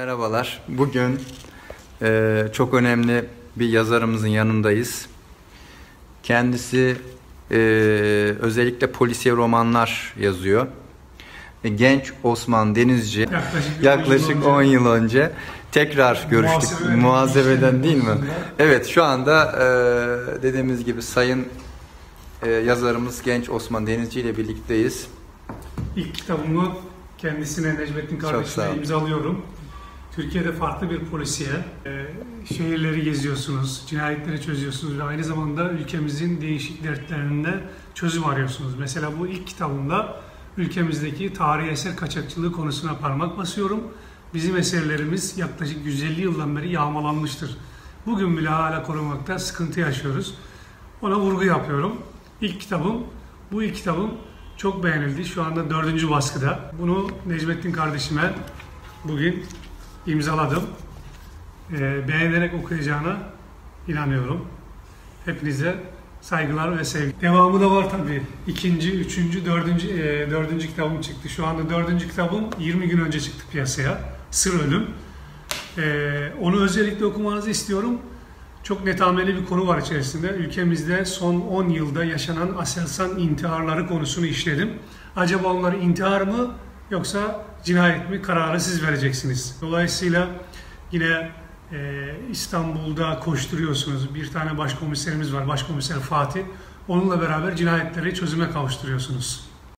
Merhabalar. Bugün e, çok önemli bir yazarımızın yanındayız. Kendisi e, özellikle polisiye romanlar yazıyor. E, Genç Osman Denizci Yaklaşık, yaklaşık 10 yıl önce tekrar görüştük. Muhasebeden Muhasebeden değil mi? Evet şu anda e, dediğimiz gibi sayın e, yazarımız Genç Osman Denizci ile birlikteyiz. İlk kitabımı kendisine Necmettin olun. imzalıyorum. Türkiye'de farklı bir polisiye. Ee, şehirleri geziyorsunuz, cinayetleri çözüyorsunuz ve aynı zamanda ülkemizin değişik dertlerinde çözüm arıyorsunuz. Mesela bu ilk kitabımda ülkemizdeki tarihi eser kaçakçılığı konusuna parmak basıyorum. Bizim eserlerimiz yaklaşık 150 yıldan beri yağmalanmıştır. Bugün bile hala korumakta sıkıntı yaşıyoruz. Ona vurgu yapıyorum. İlk kitabım, bu ilk kitabım çok beğenildi. Şu anda dördüncü baskıda. Bunu Necmettin kardeşime bugün imzaladım. Ee, beğenerek okuyacağına inanıyorum. Hepinize saygılar ve sevgi. Devamı da var tabii. İkinci, üçüncü, dördüncü, e, dördüncü kitabım çıktı. Şu anda dördüncü kitabım 20 gün önce çıktı piyasaya. Sır Ölüm. Ee, onu özellikle okumanızı istiyorum. Çok netameli bir konu var içerisinde. Ülkemizde son 10 yılda yaşanan Aselsan intiharları konusunu işledim. Acaba onlar intihar mı yoksa cinayet mi kararı siz vereceksiniz. Dolayısıyla yine e, İstanbul'da koşturuyorsunuz. Bir tane başkomiserimiz var, başkomiser Fatih. Onunla beraber cinayetleri çözüme kavuşturuyorsunuz.